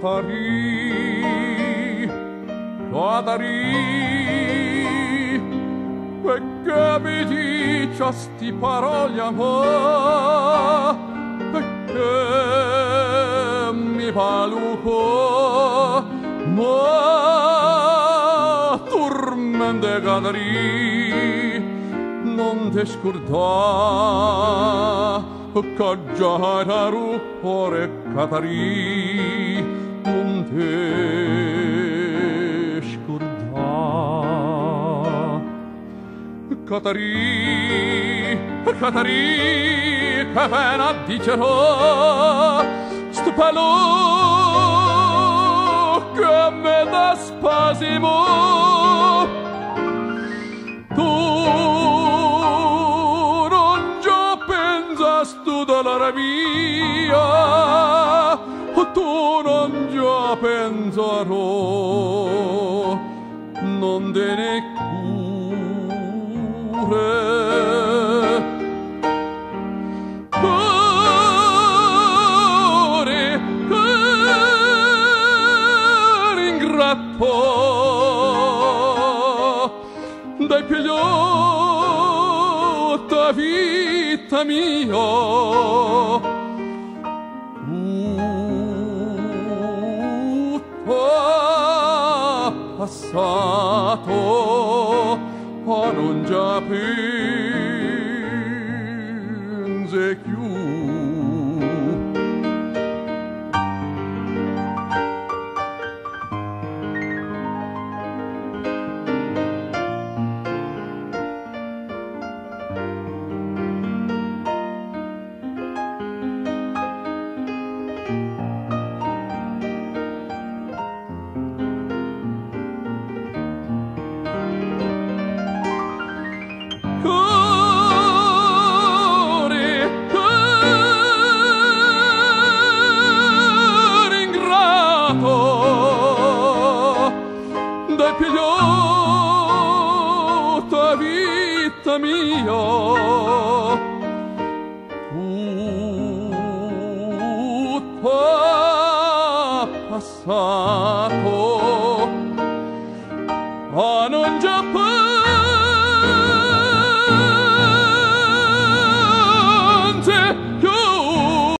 Catari, Catari, perché mi dici sti parole amor, perché mi paluco, ma turmente Catari, non ti scordare, Caggiararu ore Catari teşkur da Katari, Katari, kafena dicero Stupalo, gömme da spasimo Tu non già pensastu dolore mio già penserò non te ne cure. Cuore cuore ingrato dai pigliota vita mia passato o non già più in amor mío. Tutto passato, ma non già.